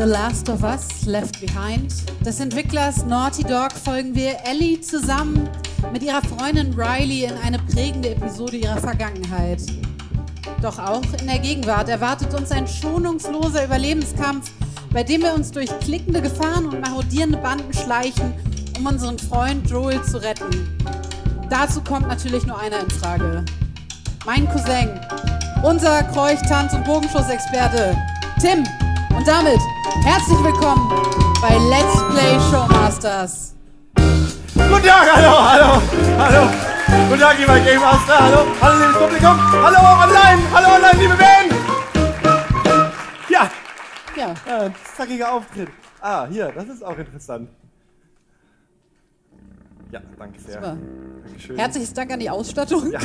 The Last of Us Left Behind. Des Entwicklers Naughty Dog folgen wir Ellie zusammen mit ihrer Freundin Riley in eine prägende Episode ihrer Vergangenheit. Doch auch in der Gegenwart erwartet uns ein schonungsloser Überlebenskampf, bei dem wir uns durch klickende Gefahren und marodierende Banden schleichen, um unseren Freund Joel zu retten. Dazu kommt natürlich nur einer in Frage. Mein Cousin, unser Kreuch-, Tanz- und Bogenschussexperte, Tim. Und damit herzlich willkommen bei Let's Play Showmasters. Guten Tag, hallo, hallo, hallo. Guten Tag, lieber Game Master, hallo, hallo, liebes Publikum, hallo online, hallo online, liebe Band. Ja, Ja, äh, zackiger Auftritt. Ah, hier, das ist auch interessant. Ja, danke sehr. super. Dankeschön. Herzliches Dank an die Ausstattung. Ja.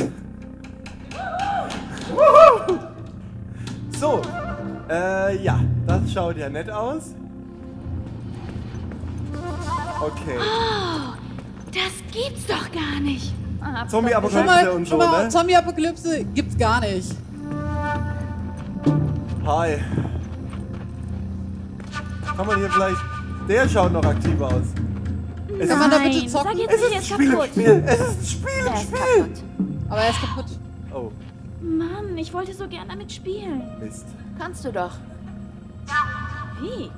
So, äh, ja, das schaut ja nett aus. Okay. Das gibt's doch gar nicht. Ah, Zombie-Apokalypse und schon so, mal ne? Zombie-Apokalypse gibt's gar nicht. Hi. Kann man hier vielleicht... Der schaut noch aktiv aus. Es Kann ist, man da bitte Nein, sag zocken? jetzt es nicht, ist ein ist Spiel. Spiel. Es ist ein Spiel im Er ist Spiel. kaputt. Aber er ist kaputt. Mann, ich wollte so gern damit spielen. Mist. Kannst du doch. Wie?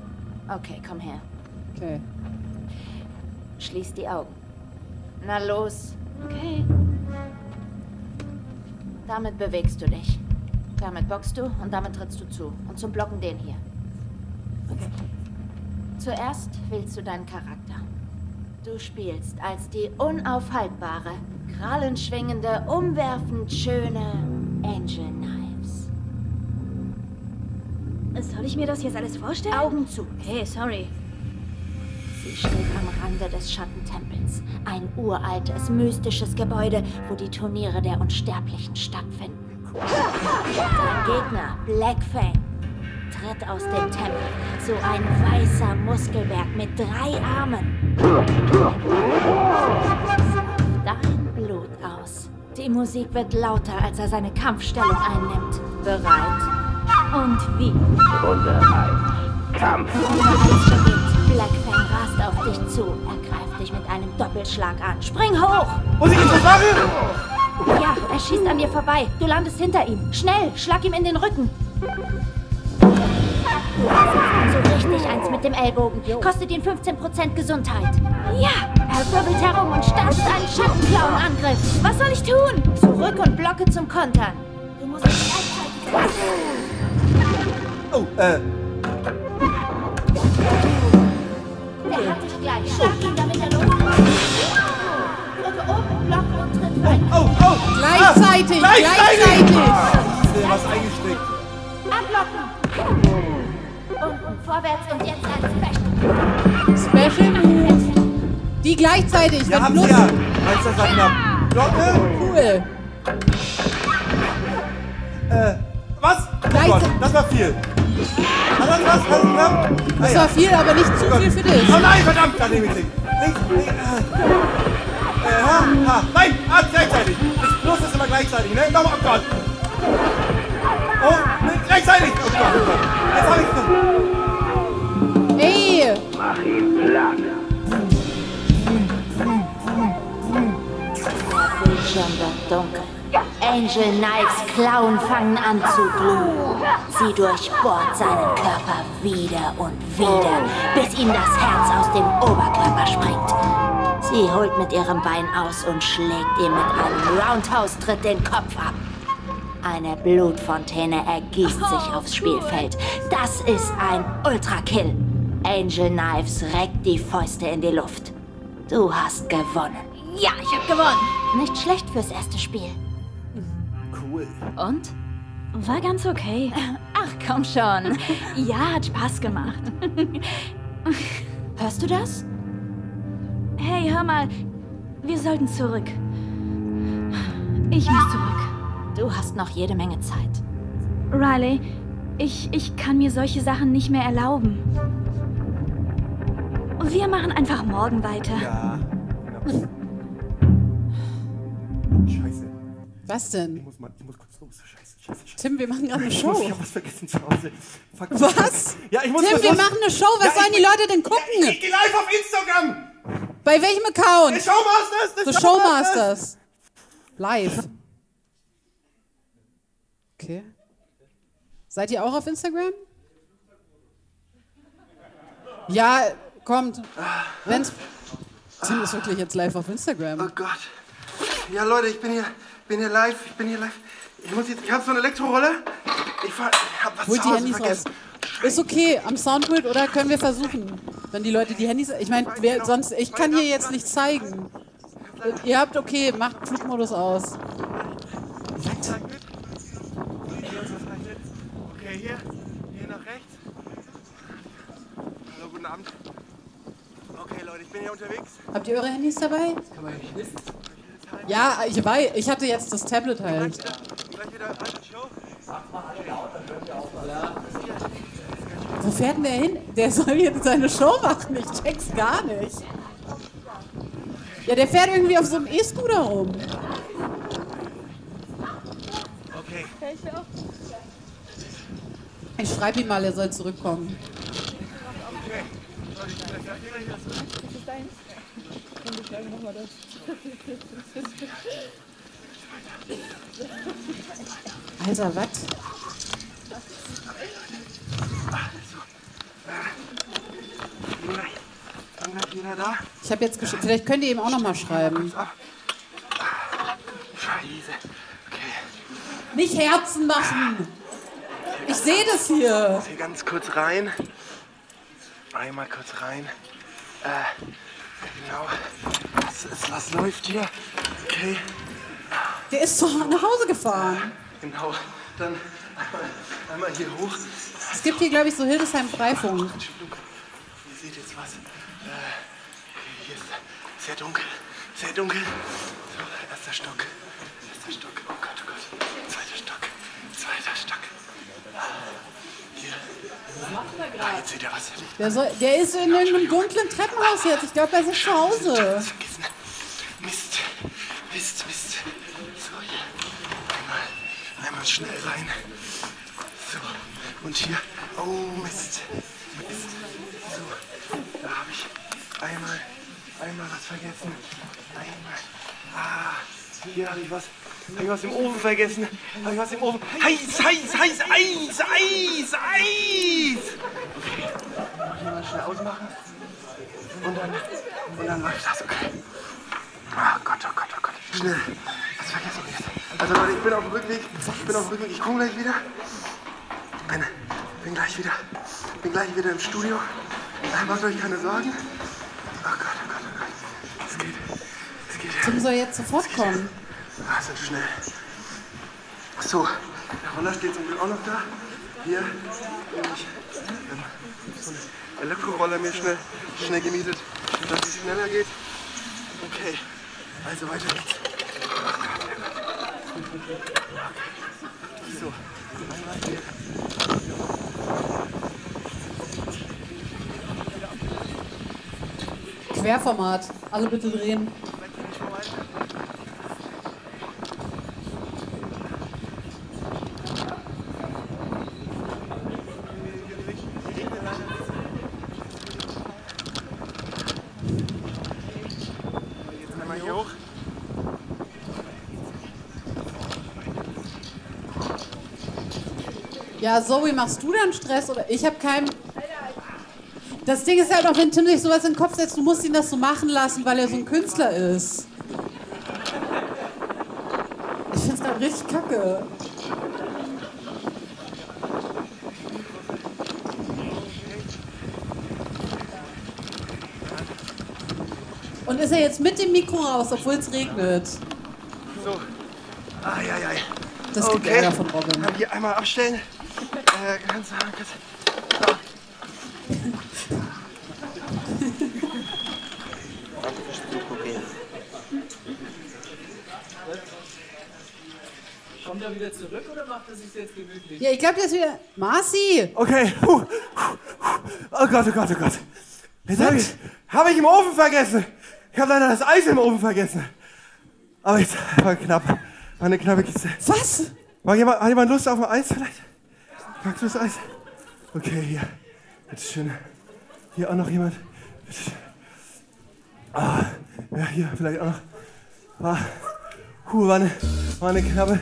Okay, komm her. Okay. Schließ die Augen. Na los. Okay. Damit bewegst du dich. Damit boxst du und damit trittst du zu. Und zum Blocken den hier. okay. Zuerst wählst du deinen Charakter. Du spielst als die unaufhaltbare, krallenschwingende, umwerfend schöne Angel Knives. Soll ich mir das jetzt alles vorstellen? Augen zu. Okay, sorry. Sie steht am Rande des Schattentempels. Ein uraltes, mystisches Gebäude, wo die Turniere der Unsterblichen stattfinden. Dein Gegner, Black Fang, tritt aus dem Tempel. So ein weißer Muskelberg mit drei Armen. Dein Blut aus. Die Musik wird lauter, als er seine Kampfstellung einnimmt. Bereit? Und wie? Runde 1. Kampf. Blackfang rast auf dich zu. Er greift dich mit einem Doppelschlag an. Spring hoch! Muss ich jetzt was machen? Ja, er schießt an dir vorbei. Du landest hinter ihm. Schnell, schlag ihm in den Rücken. So richtig eins mit dem Ellbogen. Kostet ihn 15% Gesundheit. Ja, er wirbelt herum und startet einen Schattenklauenangriff. Was soll ich tun? Zurück und blocke zum Kontern. Du musst es gleichzeitig Oh, äh, Er hat dich gleich. Schlag ihn, damit er loskommt. Drücke oben, blocke und tritt weiter. oh, oh. Gleichzeitig! Ah, gleichzeitig! Ist was eingesteckt. Ablocken. Unten, vorwärts und jetzt ein Special. Special Move! Die gleichzeitig! Ja, Plus. sie ja. Als das war knapp. Glocke. Cool! Äh, was? Oh Gott, das war viel. Hat das was? Hat das knapp? Ah, Das ja. war viel, aber nicht zu viel für dich. Oh nein, verdammt, da nehme ich den. Links, links, äh, äh, ha, ha, nein, ah, gleichzeitig. Das Plus ist immer gleichzeitig, ne? Nochmal, oh Gott. Oh, ne, gleichzeitig. Oh Gott, oh Gott. Jetzt hab ich's. Ey! Mach ihn platt. Bildschirm wird dunkel. Angel Knives Klauen fangen an zu glühen. Sie durchbohrt seinen Körper wieder und wieder, bis ihm das Herz aus dem Oberkörper springt. Sie holt mit ihrem Bein aus und schlägt ihm mit einem Roundhouse-Tritt den Kopf ab. Eine Blutfontäne ergießt sich aufs Spielfeld. Das ist ein Ultra-Kill. Angel Knives reckt die Fäuste in die Luft. Du hast gewonnen. Ja, ich hab gewonnen. Nicht schlecht fürs erste Spiel. Cool. Und? War ganz okay. Ach, komm schon. Ja, hat Spaß gemacht. Hörst du das? Hey, hör mal. Wir sollten zurück. Ich muss zurück. Du hast noch jede Menge Zeit. Riley, ich, ich kann mir solche Sachen nicht mehr erlauben. Wir machen einfach morgen weiter. Ja, genau. Scheiße. Was Ich denn? muss, mal, ich muss kurz los. Scheiße, Tim, wir machen gerade eine Ich muss, ich Show. hab was vergessen zu Hause. Fuck, Was? Ja, ich muss Tim, wir los- machen eine Show. Was Ja, sollen ich- die Leute denn Ja, gucken? ich geh live auf Instagram. Bei welchem The Account? Showmasters. The, The Showmasters. Live. Okay. Seid ihr auch auf Instagram? Ja, kommt. Wenn's. Tim ist wirklich jetzt live auf Instagram. Oh Gott. Ja, Leute, ich bin hier, bin hier live. Ich bin hier live. Ich muss jetzt, ich hab so eine Elektrorolle. Ich, fahr, ich hab was Holt zu die Hause raus. vergessen. Ist okay, am Soundbild oder können wir versuchen? Wenn die Leute die Handys. Ich meine, wer sonst. Ich kann hier jetzt nicht zeigen. Ihr habt okay, macht Flugmodus aus. Okay, hier, hier nach rechts. Hallo, guten Abend. Okay, Leute, ich bin hier unterwegs. Habt ihr eure Handys dabei? Ja, ich weiß, ich hatte jetzt das Tablet halt. Gleich wieder alte Show. Wo fährt denn der hin? Der soll jetzt seine Show machen. Ich check's gar nicht. Ja, der fährt irgendwie auf so einem E-Scooter rum. Ich schreibe ihm mal, er soll zurückkommen. Alter, was? Ich habe jetzt geschrieben. Vielleicht könnt ihr ihm auch noch mal schreiben. Scheiße. Okay. Nicht Herzen machen. Ich sehe das hier. Hier ganz kurz rein. Einmal kurz rein. Äh, genau. Was, was läuft hier? Okay, Der ist doch nach Hause gefahren. genau. Dann einmal, einmal hier hoch. Es gibt hier, glaube ich, so Hildesheim-Freifunk. Ihr seht jetzt was. Äh, okay, hier ist sehr dunkel. Sehr dunkel. So, erster Stock. Erster Stock. Ah, jetzt seht ihr was. Der, soll, der ist in irgendeinem dunklen Treppenhaus jetzt. Ich glaube, er ist zu Hause. Was. Mist. Mist, Mist. So, hier. Einmal, einmal schnell rein. So. Und hier. Oh, Mist. Mist. So. Da habe ich einmal, einmal was vergessen. Einmal. Ah, hier habe ich was. Habe ich was im Ofen vergessen? Habe ich was im Ofen? Heiß, heiß, heiß, Eis, Eis, Eis! Okay. Mal schnell ausmachen. Und dann, und dann läuft das, okay. Oh Gott, oh Gott, oh Gott. Schnell. Was vergessen wir jetzt? Also Leute, ich bin auf dem Rückweg. Ich bin auf dem Rückweg. Ich komme gleich wieder. Bin, bin gleich wieder. Bin gleich wieder im Studio. Äh, Macht euch keine Sorgen. Oh Gott, oh Gott, oh Gott. Es geht. Es geht. Tim soll jetzt sofort kommen. Ah, sind schnell. So, der Roller steht zum Glück auch noch da. Hier habe ich ähm, so eine Elektroroller mir schnell, schnell gemietet, dass es schneller geht. Okay, also weiter geht's. So, einmal hier. Querformat. Alle bitte drehen. Hier hoch. Ja, Zoe, machst du dann Stress oder ich habe keinen. Das Ding ist halt auch, wenn Tim sich sowas in den Kopf setzt, du musst ihn das so machen lassen, weil er so ein Künstler ist. Ich find's gerade richtig kacke. Und ist er jetzt mit dem Mikro raus, obwohl es regnet? So. Ai, ai, ai. Das gibt Ärger von Robin. Dann hier einmal abstellen. Äh, ganz, ganz. Kommt er wieder zurück oder macht er sich jetzt gemütlich? Ja, ich glaube, ist wieder. Marci! Okay. Puh. Oh Gott, oh Gott, oh Gott. Jetzt habe ich, hab ich im Ofen vergessen. Ich habe leider das Eis im Ofen vergessen. Aber jetzt war knapp. War eine knappe Kiste. Was? Mag jemand, hat jemand Lust auf ein Eis vielleicht? Magst du das Eis? Okay, hier. Bitteschön. Hier auch noch jemand. Bitteschön. Ah, ja, hier vielleicht auch noch. Ah, puh, war eine, war eine knappe,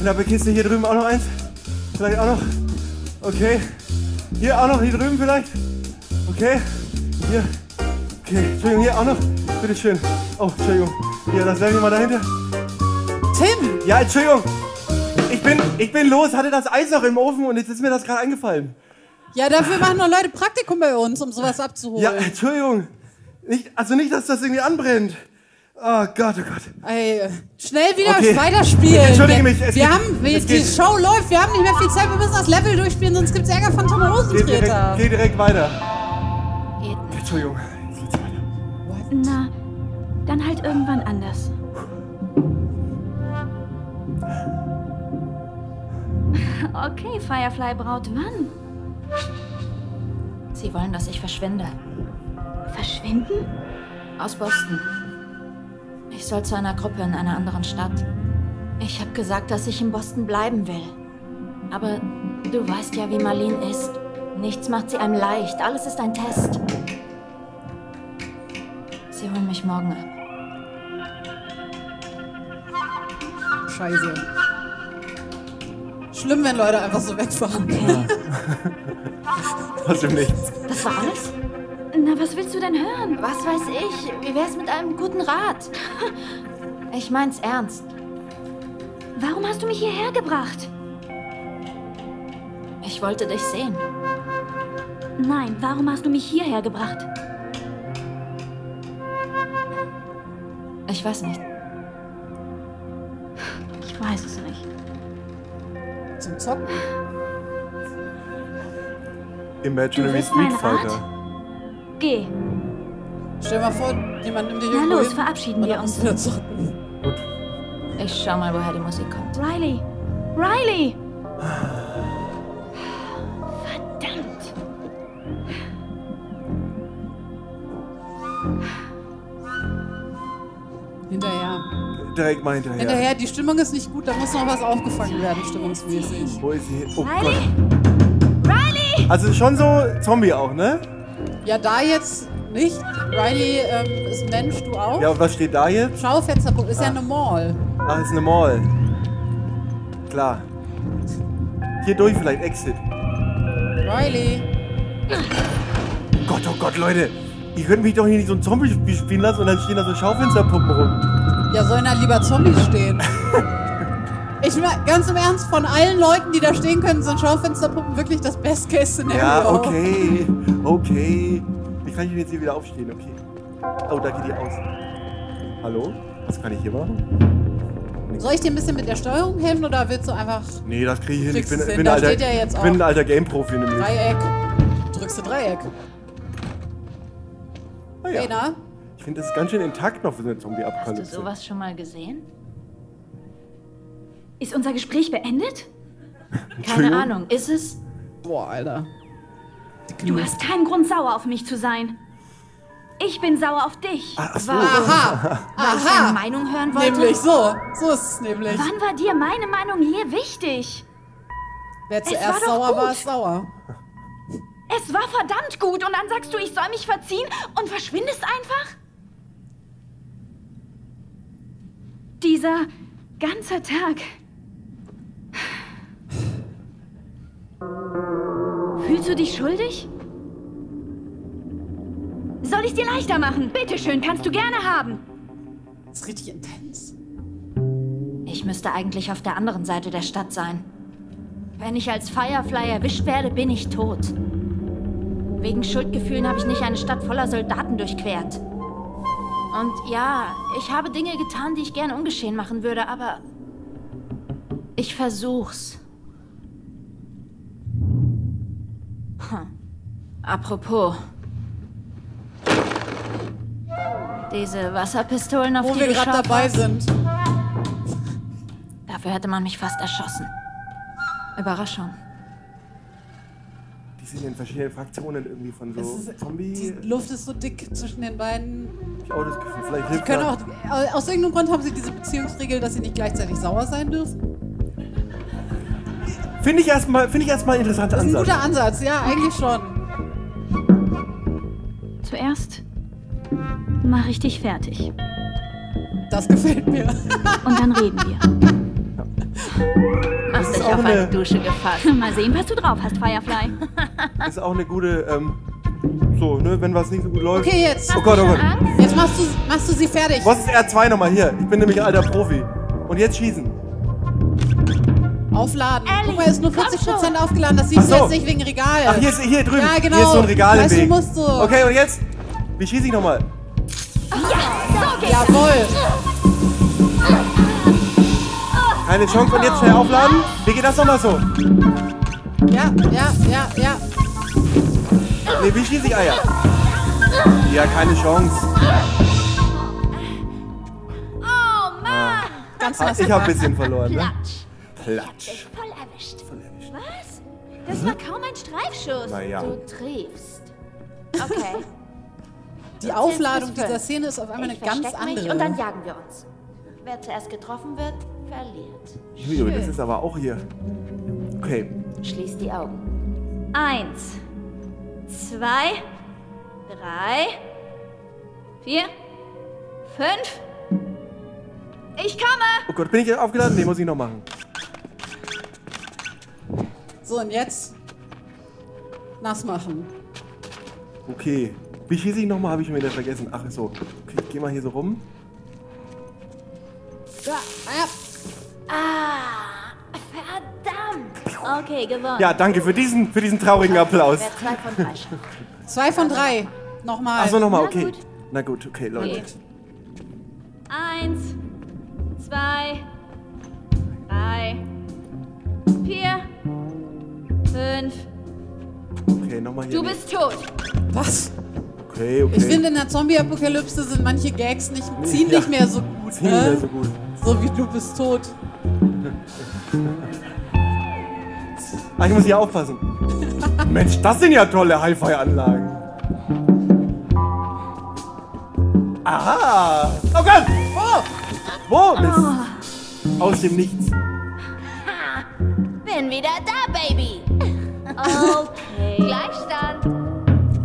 knappe Kiste. Hier drüben auch noch eins. Vielleicht auch noch. Okay. Hier auch noch, hier drüben vielleicht. Okay. Hier. Okay, Entschuldigung, hier auch noch. Bitteschön. Oh, Entschuldigung. Hier, das werfe ich mal dahinter. Tim! Ja, Entschuldigung. Ich bin, ich bin los, hatte das Eis noch im Ofen und jetzt ist mir das gerade eingefallen. Ja, dafür machen noch Leute Praktikum bei uns, um sowas abzuholen. Ja, Entschuldigung. Nicht, also nicht, dass das irgendwie anbrennt. Oh Gott, oh Gott. Ey, schnell wieder Okay. weiterspielen. Ich entschuldige wir, mich, es Wir geht- haben, wir, es die geht. Show läuft, wir haben nicht mehr viel Zeit, wir müssen das Level durchspielen, sonst gibt's Ärger von Tom Geh Rosentreter. direkt, geh direkt weiter. Geht nicht. Entschuldigung. Na, dann halt irgendwann anders. Okay, Firefly Braut, wann? Sie wollen, dass ich verschwinde. Verschwinden? Aus Boston. Ich soll zu einer Gruppe in einer anderen Stadt. Ich habe gesagt, dass ich in Boston bleiben will. Aber du weißt ja, wie Marlene ist. Nichts macht sie einem leicht. Alles ist ein Test. Mich morgen ab. Scheiße. Schlimm, wenn Leute einfach so wegfahren. Aus dem Nichts. Das war alles? Na, was willst du denn hören? Was weiß ich? Wie wär's mit einem guten Rat? Ich mein's ernst. Warum hast du mich hierher gebracht? Ich wollte dich sehen. Nein, warum hast du mich hierher gebracht? Ich weiß nicht. Ich weiß es nicht. Zum Zocken. Imaginary Street Fighter. Geh. Stell mal vor, jemand nimmt dich Na irgendwo los, hin verabschieden wir uns. zocken. Ich schau mal, woher die Musik kommt. Riley! Riley! Direkt mal hinterher. Hinterher, die Stimmung ist nicht gut, da muss noch was aufgefangen werden, stimmungsmäßig. Wo ist sie? Oh Riley! Gott. Riley! Also schon so Zombie auch, ne? Ja, da jetzt nicht. Riley ähm, ist ein Mensch, du auch. Ja, und was steht da jetzt? Schaufensterpunkt ist ja eine Mall. Ach, ist eine Mall. Klar. Hier durch vielleicht, Exit. Riley. Gott, oh Gott, Leute. Ihr könnt mich doch hier nicht so ein Zombie-Spiel spielen lassen und dann stehen da so Schaufensterpuppen rum. Ja, sollen da lieber Zombies stehen? Ich meine, ganz im Ernst, von allen Leuten, die da stehen können, sind Schaufensterpuppen wirklich das Best-Case-Szenario. Ja, okay. Okay. Wie kann ich denn jetzt hier wieder aufstehen? Okay. Oh, da geht die aus. Hallo? Was kann ich hier machen? Soll ich dir ein bisschen mit der Steuerung helfen oder willst du einfach Nee, das kriege ich hin. Ich bin, bin, da alter, steht ja jetzt ich bin auch. ein alter Game-Profi nämlich. Dreieck? Drückst du Dreieck? Ah, ja. Lena? Ich finde, das ist ganz schön intakt noch für so eine Hast du Zombie-Apokalypse. sowas schon mal gesehen? Ist unser Gespräch beendet? Keine? Ahnung. Ist es? Boah, Alter. Du hast keinen Grund, sauer auf mich zu sein. Ich bin sauer auf dich. Ah, ach so. Aha, Weil ich deine Meinung hören wollte? nämlich so. So ist es nämlich. Wann war dir meine Meinung je wichtig? Wer war zuerst doch sauer war, gut. ist sauer. Es war verdammt gut und dann sagst du, ich soll mich verziehen und verschwindest einfach? Dieser ganze Tag. Fühlst du dich schuldig? Soll ich dir leichter machen? Bitteschön, kannst du gerne haben. Das ist richtig intens. Ich müsste eigentlich auf der anderen Seite der Stadt sein. Wenn ich als Firefly erwischt werde, bin ich tot. Wegen Schuldgefühlen habe ich nicht eine Stadt voller Soldaten durchquert. Und ja, ich habe Dinge getan, die ich gern ungeschehen machen würde, aber ich versuch's. Hm. Apropos. Diese Wasserpistolen, auf Wo die wir gerade dabei sind. Dafür hätte man mich fast erschossen. Überraschung. Die sind in verschiedenen Fraktionen irgendwie von so Zombie. die Luft ist so dick zwischen den beiden. Ich auch das Gefühl, vielleicht hilft Können auch, aus irgendeinem Grund haben sie diese Beziehungsregel, dass sie nicht gleichzeitig sauer sein dürfen. Finde ich erstmal find ich erstmal ein interessanter Das ist ein Ansatz. guter Ansatz, ja, eigentlich schon. Zuerst mache ich dich fertig. Das gefällt mir. Und dann reden wir. Mach dich auf eine- eine Dusche gefasst. Mal sehen, was du drauf hast, Firefly. Ist auch eine gute, ähm, so, ne, wenn was nicht so gut läuft. Okay, jetzt. Oh Gott, oh Gott. Jetzt machst du, machst du sie fertig. Was ist R2 nochmal hier? Ich bin nämlich alter Profi. Und jetzt schießen. Aufladen. Ellie, Guck mal, ist nur komm 40% aufgeladen. Das siehst du so. jetzt nicht wegen Regal. Ach, hier, ist, hier drüben. Ja, genau. Hier ist so ein Regal im Weißt du, Weg. musst du- Okay, und jetzt? Wie schieße ich nochmal? Jawohl. Keine Chance und jetzt schnell aufladen? Wie geht das nochmal so? Ja, ja, ja, ja. Nee, wie schieße ich Eier? Ja, keine Chance. Oh Mann! Ganz Ah, nass. Ich habe ein bisschen verloren, ne? Platsch. Platsch. Voll erwischt. Was? Das war kaum ein Streifschuss. Naja. Du triefst. Okay. Die Aufladung dieser Szene ist auf einmal eine ich ganz versteck mich andere. und dann jagen wir uns. Wer zuerst getroffen wird, verliert. Ui, das ist aber auch hier. Okay. Schließ die Augen. Eins, zwei, drei, vier, fünf. Ich komme! Oh Gott, bin ich jetzt aufgeladen? Nee, muss ich noch machen. So, und jetzt nass machen. Okay. Wie schieße ich nochmal? Habe ich schon wieder vergessen. Ach so. Okay, ich geh mal hier so rum. Ja, ja. Ah, verdammt. Okay, gewonnen. Ja, danke für diesen, für diesen traurigen Applaus. Wer zwei von drei schafft. Zwei von drei. Nochmal. Ach so, nochmal, Na okay. gut. Na gut, okay, Leute. Okay. Eins, zwei, drei, vier, fünf. Okay, nochmal hier. Du bist tot. Was? Okay, okay. Ich finde, in der Zombie-Apokalypse sind manche Gags nicht, ziehen Ja. nicht mehr so gut. Ziehen nicht ne? mehr so gut. So wie du bist tot. Ah, ich muss hier aufpassen. Mensch, das sind ja tolle Hi-Fi-Anlagen. Aha! Oh Gott! Oh! Wo? Mist. Aus dem Nichts. Bin wieder da, Baby. Okay. Gleichstand.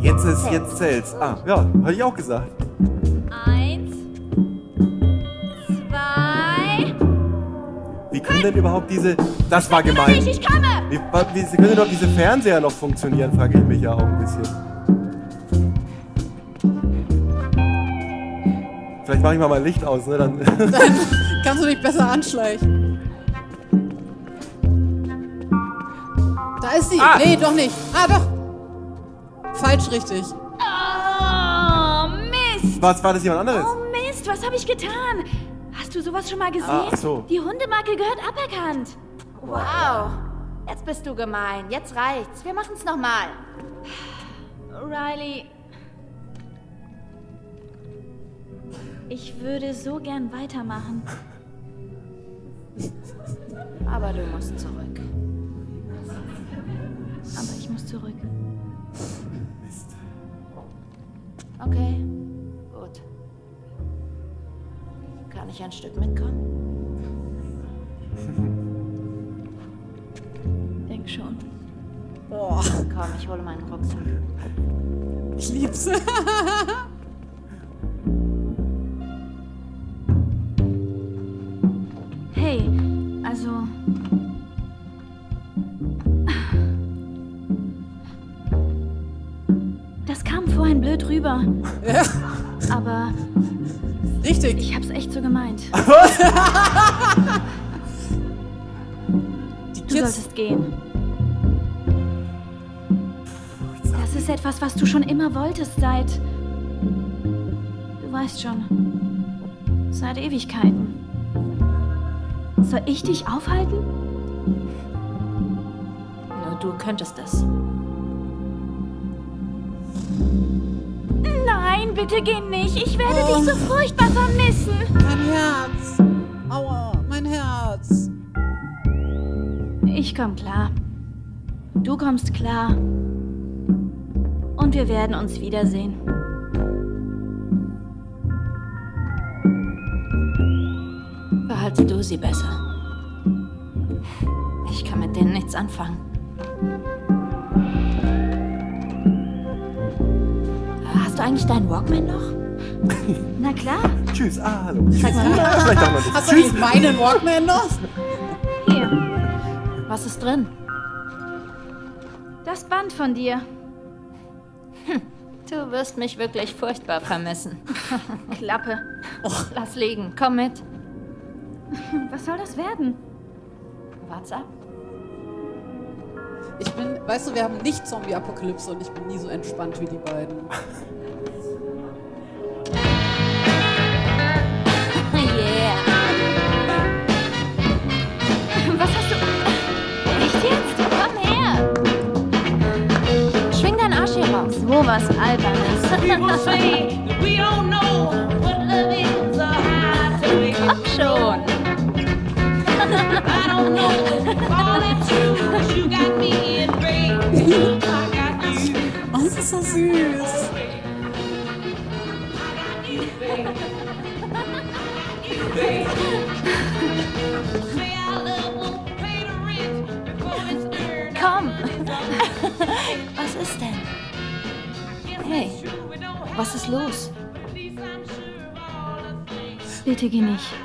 Jetzt ist, jetzt zählt's. Ah, ja, hatte ich auch gesagt. Können denn überhaupt diese... Das war gemein. Ich komme! Wie, wa- wie können denn überhaupt diese Fernseher noch funktionieren, frage ich mich ja auch ein bisschen. Vielleicht mache ich mal mein Licht aus, ne? Dann Dann kannst du dich besser anschleichen. Da ist sie. Ah. Nee, doch nicht. Ah, doch. Falsch richtig. Oh, Mist! Was war das jemand anderes? Oh, Mist, was habe ich getan? Hast du sowas schon mal gesehen? Ah, ach so. Die Hundemarke gehört aberkannt. Wow. Jetzt bist du gemein. Jetzt reicht's. Wir machen's nochmal. Riley. Ich würde so gern weitermachen. Aber du musst zurück. Aber ich muss zurück. Mist. Okay. Kann ich ein Stück mitkommen? Denk schon. Boah, Komm, ich hole meinen Rucksack. ich lieb's. Hey, also. Das kam vorhin blöd rüber. ja, richtig. ich hab's echt so gemeint. Die Du Kids. solltest gehen. Das ist etwas, was du schon immer wolltest seit. Du weißt schon. Seit Ewigkeiten. Soll ich dich aufhalten? Nur du könntest das. Nein, bitte geh nicht. Ich werde Oh. dich so furchtbar vermissen. Mein Herz. Aua, mein Herz. Ich komm klar. Du kommst klar. Und wir werden uns wiedersehen. Behalte du sie besser. Ich kann mit denen nichts anfangen. Eigentlich deinen Walkman noch? Na klar. Tschüss. Ah, hallo. Zeig mal. Ja, vielleicht auch noch nicht. Hast du eigentlich meinen Walkman noch? Hier. Was ist drin? Das Band von dir. Hm. Du wirst mich wirklich furchtbar vermissen. Klappe. Lass liegen. Komm mit. Was soll das werden? Wart's ab. Ich bin, weißt du, wir haben nicht Zombie-Apokalypse und ich bin nie so entspannt wie die beiden. was Albernes. Komm schon. Oh, das ist so süß. Komm. Was ist denn? Hey, was ist los? Bitte geh nicht.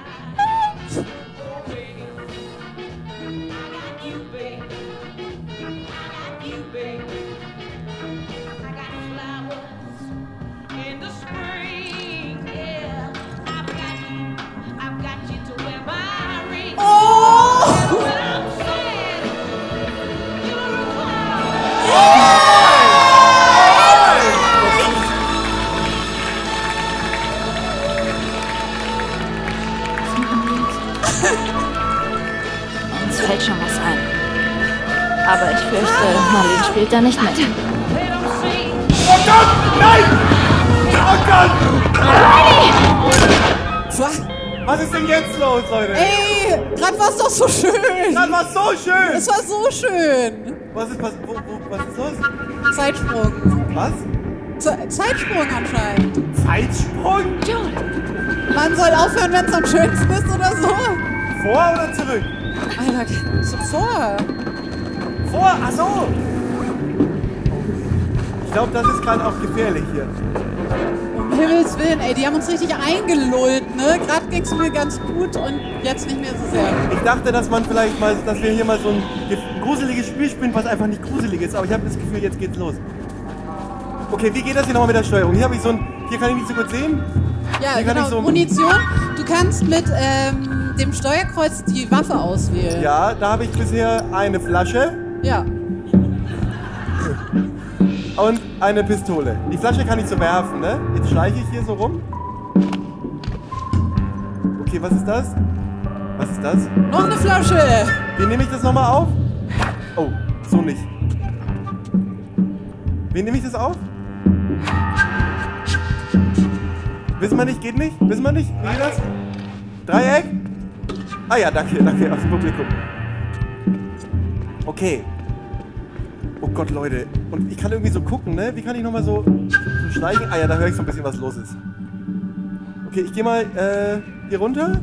Aber ich fürchte, Marlene spielt da nicht mit. Oh Gott! Nein! Oh Gott! Was? Was ist denn jetzt los, Leute? Ey, gerade war es doch so schön. Das war so schön! Es war so schön. Was ist, was, wo, wo, was ist los? Zeitsprung. Was? Ze Zeitsprung anscheinend. Zeitsprung? Man soll aufhören, wenn es am schönsten ist oder so. Vor oder zurück? Alter, zuvor. Vor? Ach so! Ich glaube, das ist gerade auch gefährlich hier. Um Himmels Willen, ey, die haben uns richtig eingelullt, ne? Gerade ging es mir ganz gut und jetzt nicht mehr so sehr. Ich dachte, dass man vielleicht mal, dass wir hier mal so ein ge- gruseliges Spiel spielen, was einfach nicht gruselig ist. Aber ich habe das Gefühl, jetzt geht's los. Okay, wie geht das hier nochmal mit der Steuerung? Hier habe ich so ein, hier kann ich nicht so gut sehen. Ja, Hier kann genau. ich so- Munition. Du kannst mit ähm, dem Steuerkreuz die Waffe auswählen. Ja, da habe ich bisher eine Flasche Ja. und eine Pistole. Die Flasche kann ich so werfen, ne? Jetzt schleiche ich hier so rum. Okay, was ist das? Was ist das? Noch eine Flasche. Wie nehme ich das nochmal auf? Oh, so nicht. Wie nehme ich das auf? Wissen wir nicht, geht nicht? Wissen wir nicht? Wie geht das? Dreieck? Ah ja, danke, danke aus dem Publikum. Okay. Oh Gott, Leute. Und ich kann irgendwie so gucken, ne? Wie kann ich nochmal so, so steigen? Ah ja, da höre ich so ein bisschen, was los ist. Okay, ich gehe mal äh, hier runter.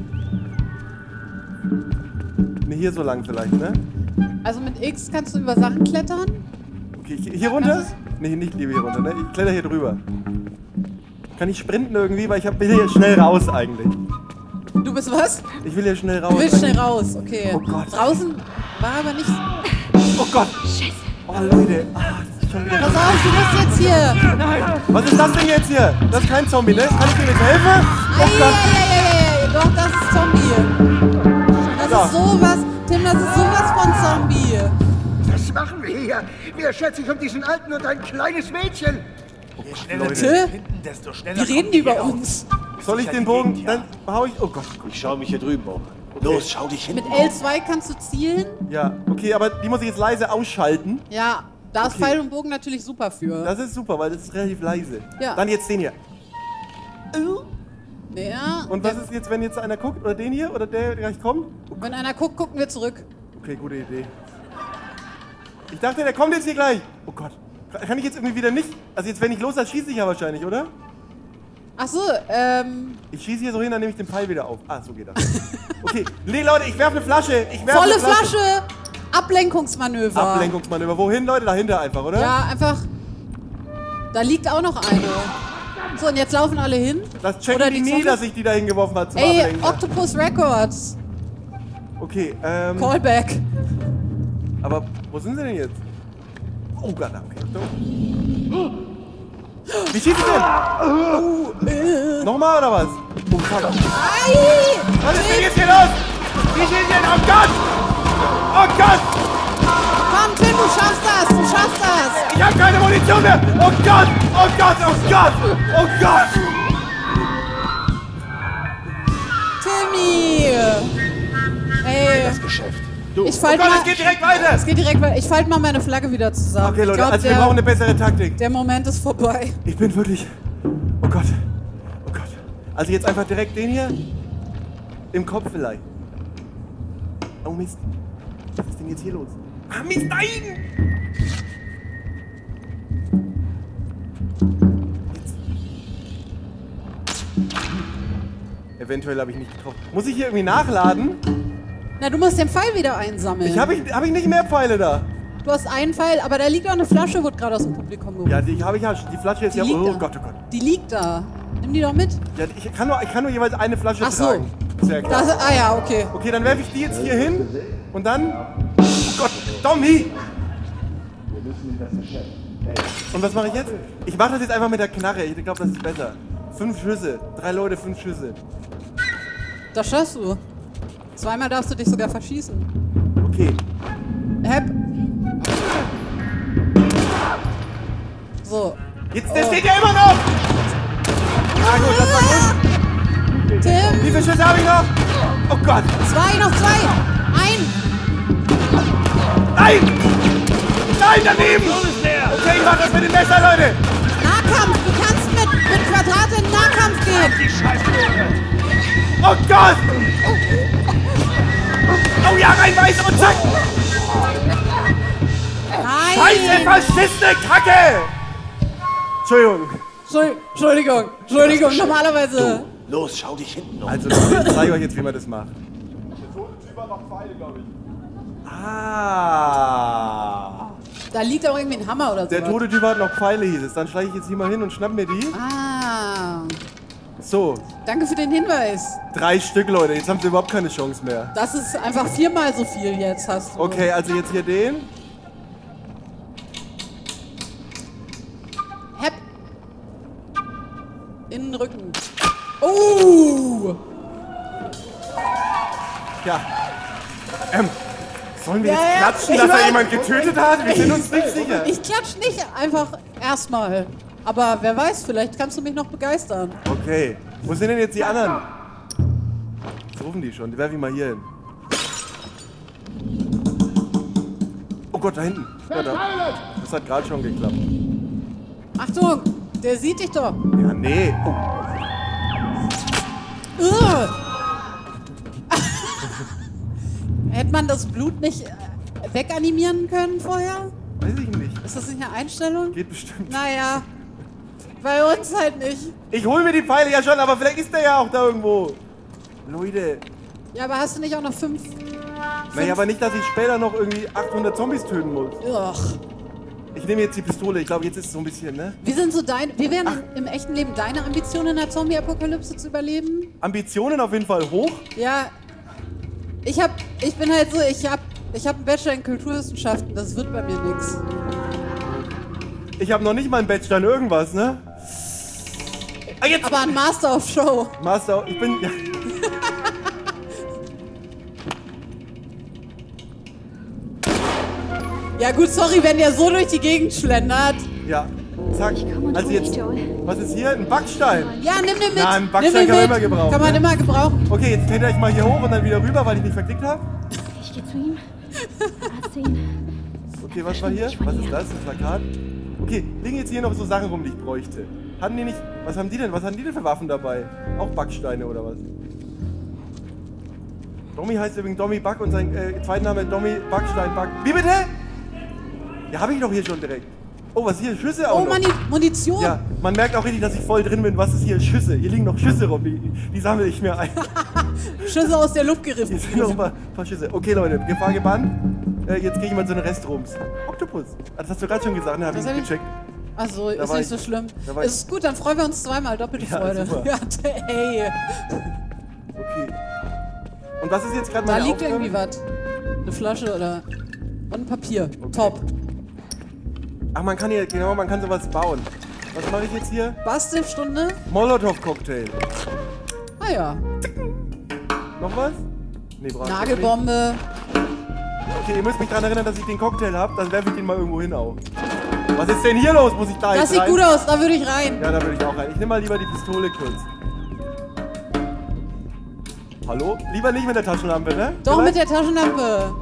Ne, hier so lang vielleicht, ne? Also mit X kannst du über Sachen klettern. Okay, ich, hier runter? Nee, nicht lieber hier runter, ne? Ich kletter hier drüber. Kann ich sprinten irgendwie, weil ich hab, will hier schnell raus eigentlich. Du bist was? Ich will hier schnell raus. Du willst schnell raus, okay. Oh Gott. Draußen war aber nicht. Oh Gott. Scheiße. Oh Leute. Ah, das. Pass auf, du bist jetzt hier. Was ist das denn jetzt hier? Das ist kein Zombie, ne? Kann ich dir jetzt helfen? Oh Gott. Eieieiei, doch, das ist Zombie. Das ist sowas, Tim, das ist sowas von Zombie. Was machen wir hier? Wer schert sich um diesen Alten und ein kleines Mädchen? Je schneller Leute. wir finden, desto Die schneller reden kommen wir über uns. Soll ich den Bogen? Dann hau ich. Oh Gott. Ich schau mich hier drüben um. Los, schau dich hin. Mit L2 kannst du zielen. Ja, okay, aber die muss ich jetzt leise ausschalten. Ja, da ist Okay. Pfeil und Bogen natürlich super für. Das ist super, weil das ist relativ leise. Ja. Dann jetzt den hier. ja, Und was ist jetzt, wenn jetzt einer guckt? Oder den hier? Oder der, der gleich kommt? wenn einer guckt, gucken wir zurück. Okay, gute Idee. Ich dachte, der kommt jetzt hier gleich. Oh Gott. Kann ich jetzt irgendwie wieder nicht? Also jetzt, wenn ich los, dann schieße ich ja wahrscheinlich, oder? Ach so, ähm, Ich schieße hier so hin, dann nehme ich den Pfeil wieder auf. Ah, so geht das. Okay, nee, Leute, ich werfe eine Flasche. Ich werfe volle eine Flasche. Flasche. Ablenkungsmanöver. Ablenkungsmanöver. Wohin, Leute? Dahinter einfach, oder? Ja, einfach. Da liegt auch noch eine. So, und jetzt laufen alle hin. Das checken Oder die die nie, dass ich die da hingeworfen habe Ey, Ablenken. Octopus Records. Okay, ähm. Callback. Aber wo sind sie denn jetzt? Oh Gott, okay. Achtung. Wie schießt sie denn? Nochmal oder was? Oh fuck. Ei! Was ist denn jetzt hier los? Wie schießt denn? Oh Gott! Oh Gott! Komm, Tim, du schaffst das! Du schaffst das! Ich habe keine Munition mehr! Oh Gott! Oh Gott! Oh Gott! Oh Gott! Timmy! Ey, Das Geschäft. Ich Oh falte Gott, mal. es geht direkt weiter! Es geht direkt weiter. Ich falte mal meine Flagge wieder zusammen. Okay, ich Leute, glaub, also wir der, brauchen eine bessere Taktik. der Moment ist vorbei. Ich bin wirklich. Oh Gott. Oh Gott. Also jetzt einfach direkt den hier. Im Kopf vielleicht. Oh Mist. Was ist denn jetzt hier los? Ah, Mist, nein! Jetzt. Eventuell habe ich nicht getroffen. Muss ich hier irgendwie nachladen? Na, du musst den Pfeil wieder einsammeln. Ich habe ich, hab ich nicht mehr Pfeile da. Du hast einen Pfeil, aber da liegt auch eine Flasche, wird gerade aus dem Publikum geholt. Ja, die habe ich ja. Die Flasche ist Die ja. Oh da. Gott, oh Gott. Die liegt da. Nimm die doch mit. Ja, ich, kann nur, ich kann nur jeweils eine Flasche Ach so. tragen. Ist ja klar. Das, ah ja, okay. Okay, dann werfe ich die jetzt hier hin und dann. Oh Gott, Tommy! Und was mache ich jetzt? Ich mache das jetzt einfach mit der Knarre. Ich glaube, das ist besser. Fünf Schüsse. Drei Leute, fünf Schüsse. Das schaffst du. Zweimal darfst du dich sogar verschießen. Okay. Hep. So. Jetzt, der steht ja immer noch! Ah gut, das war gut. Wie Tim, viele Schüsse habe ich noch? Oh Gott! zwei, noch zwei. Ein. Nein! Nein, daneben! Okay, ich mach das mit dem Messer, Leute! Nahkampf. Du kannst mit, mit Quadrat in den Nahkampf gehen. Oh Gott! Ja, rein weiß und zack! Nein. Scheiße, verschissene Kacke! Entschuldigung. Entschuldigung, Entschuldigung, normalerweise. Los, schau dich hinten um. Also, ich zeige euch jetzt, wie man das macht. Ah. Da liegt auch irgendwie ein Hammer oder so. Der tote Typ hat noch Pfeile, hieß es. Dann schleiche ich jetzt hier mal hin und schnapp mir die. Ah. So, Danke für den Hinweis. drei Stück, Leute. Jetzt haben sie überhaupt keine Chance mehr. Das ist einfach viermal so viel jetzt hast du. Okay, also jetzt hier den. Hep. In den Rücken. Oh! Ja. Ähm, sollen wir Ja, jetzt ja, klatschen, ich dass er weiß. jemand getötet hat? Wir sind uns nicht sicher. Ich klatsch nicht einfach erstmal. Aber wer weiß, vielleicht kannst du mich noch begeistern. Okay. Wo sind denn jetzt die anderen? Was rufen die schon? Die werfe ich mal hier hin. Oh Gott, da hinten. Ja, da. Das hat gerade schon geklappt. Achtung, der sieht dich doch. Ja, nee. Oh. Hätte man das Blut nicht äh, weganimieren können vorher? weiß ich nicht. Ist das nicht eine Einstellung? Geht bestimmt. Naja, bei uns halt nicht. Ich hol mir die Pfeile ja schon, aber vielleicht ist der ja auch da irgendwo. Leute. Ja, aber hast du nicht auch noch fünf? Naja, aber nicht, dass ich später noch irgendwie 800 Zombies töten muss. Ugh. Ich nehme jetzt die Pistole. Ich glaube, jetzt ist es so ein bisschen, ne? Wie sind so deine, wie wären im echten Leben deine Ambitionen in der Zombie-Apokalypse zu überleben? Ambitionen auf jeden Fall hoch. Ja, ich hab, ich bin halt so, ich hab, ich hab einen Bachelor in Kulturwissenschaften, das wird bei mir nix. Ich habe noch nicht mal einen Bachelor in irgendwas, ne? Ah, jetzt! Aber ein Master of Show. Master, ich bin. Ja. Ja gut, sorry, wenn der so durch die Gegend schlendert. ja. Zack. Also jetzt. Was ist hier? Ein Backstein. Ja, nimm den mit. Na, einen Backstein kann man immer gebrauchen, Kann man ne? immer gebrauchen. Okay, jetzt kletter ich mal hier hoch und dann wieder rüber, weil ich nicht verklickt habe. Ich gehe zu ihm. Okay, was war hier? Was ist das? Ein Plakat? Okay, liegen jetzt hier noch so Sachen rum, die ich bräuchte. Hatten die nicht. Was haben die denn? Was haben die denn für Waffen dabei? Auch Backsteine oder was? Domi heißt übrigens Domi Back und sein äh, Zweitname Domi Backstein Back. Wie bitte? Ja, habe ich doch hier schon direkt. Oh, was hier? Schüsse auch Oh, noch. Mani Munition. Ja, man merkt auch richtig, dass ich voll drin bin. Was ist hier? Schüsse. Hier liegen noch Schüsse rum. Die, sammle ich mir ein. Schüsse aus der Luft Hier gerissen. sind noch ein paar, paar Schüsse. Okay, Leute, Gefahr gebannt. äh, jetzt gehe ich mal so eine Restrooms. Oktopus. Ah, Das hast du gerade schon gesagt, ne? Hab ich nicht gecheckt. Achso, Da ist nicht ich- so schlimm. ich- Ist gut, dann freuen wir uns zweimal. Doppelte Ja, Freude. super. Ja, ey. Okay. Und was ist jetzt gerade Da liegt Aufgabe? irgendwie was. Eine Flasche oder. Und Papier. Top. Ach, man kann hier, genau, man kann sowas bauen. Was mache ich jetzt hier? Bastelstunde? Molotow-Cocktail. Ah ja. Noch was? Nee, brauch ich Nagelbombe. Okay, ihr müsst mich daran erinnern, dass ich den Cocktail habe. Dann werfe ich den mal irgendwo hin auch. Was ist denn hier los? Muss ich da Das jetzt sieht rein? gut aus, da würde ich rein. Ja, da würde ich auch rein. Ich nehme mal lieber die Pistole kurz. Hallo? Lieber nicht mit der Taschenlampe, ne? Doch Vielleicht? mit der Taschenlampe.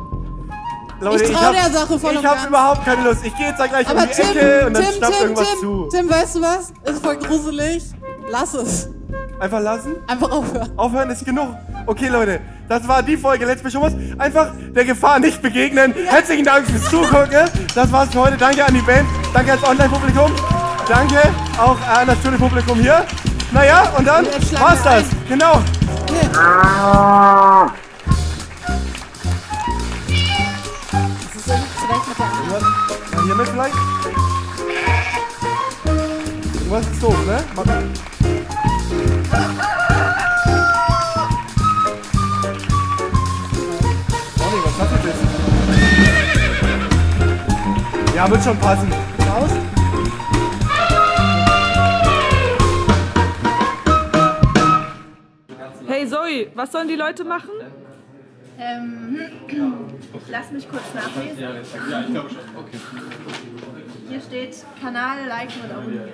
Leute, ich trau hab- der Sache voll Ich habe überhaupt keine Lust. Ich gehe jetzt da gleich Aber um die Tim, Ecke und dann Tim, schnappt Tim, irgendwas Tim, zu. Tim, weißt du was? Ist voll gruselig. Lass es. Einfach lassen? Einfach aufhören. Aufhören ist genug. Okay, Leute, das war die Folge Let's Be Schummers. Einfach der Gefahr nicht begegnen. Herzlichen Dank fürs Zugucken. Das war's für heute. Danke an die Band. Danke ans Online-Publikum. Danke auch an das schöne Publikum hier. Naja, und dann Jetzt schlagen war's das. ein. Genau. Das ist irgendwie mit der. Was? Mal hiermit vielleicht? Irgendwas ist doof, ne? Mach Ronny, was hast du jetzt? Ja, wird schon passen. Was sollen die Leute machen? Ähm, lass mich kurz nachlesen. Ja, ich glaube schon. Okay. Hier steht Kanal liken und abonnieren.